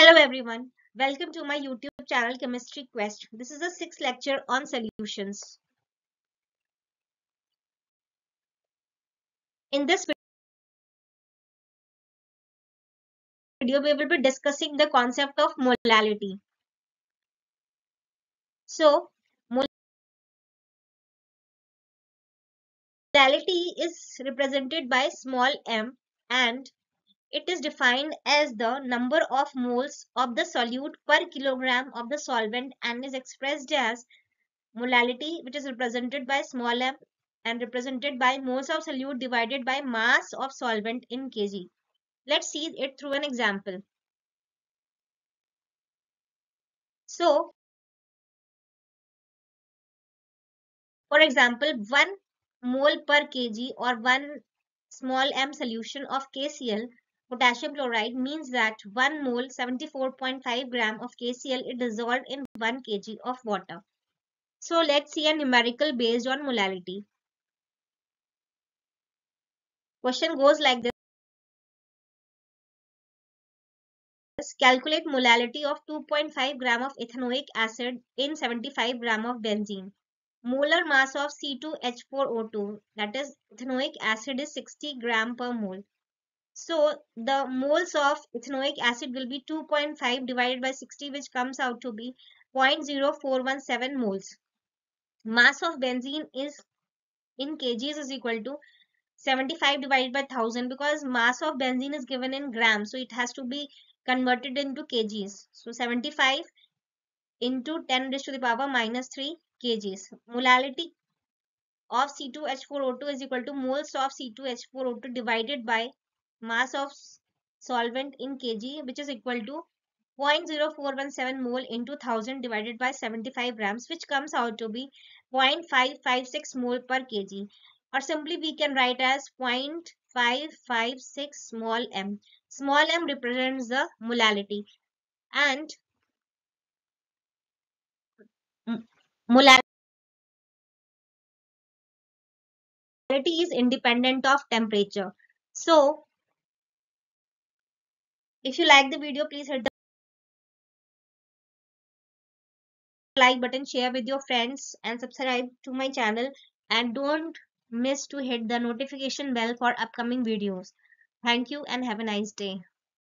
Hello everyone, welcome to my YouTube channel Chemistry Quest. This is the sixth lecture on solutions. In this video, we will be discussing the concept of molality. So, molality is represented by small m and it is defined as the number of moles of the solute per kilogram of the solvent and is expressed as molality which is represented by small m and represented by moles of solute divided by mass of solvent in kg. Let's see it through an example. So, for example, 1 mole per kg or 1 small m solution of KCl potassium chloride means that 1 mole 74.5 gram of KCl is dissolved in 1 kg of water. So let's see a numerical based on molality. Question goes like this. Calculate molality of 2.5 gram of ethanoic acid in 75 gram of benzene. Molar mass of C2H4O2 that is ethanoic acid is 60 gram per mole. So the moles of ethanoic acid will be 2.5 divided by 60 which comes out to be 0.0417 moles. Mass of benzene is in kgs is equal to 75 divided by 1000 because mass of benzene is given in grams so it has to be converted into kgs. So 75 into 10 raised to the power minus 3 kgs. Molality of C2H4O2 is equal to moles of C2H4O2 divided by mass of solvent in kg which is equal to 0.0417 mole into 1000 divided by 75 grams which comes out to be 0.556 mole per kg or simply we can write as 0.556 small m. Small m represents the molality and molality is independent of temperature. So if you like the video, please hit the like button, share with your friends and subscribe to my channel and don't miss to hit the notification bell for upcoming videos. Thank you and have a nice day.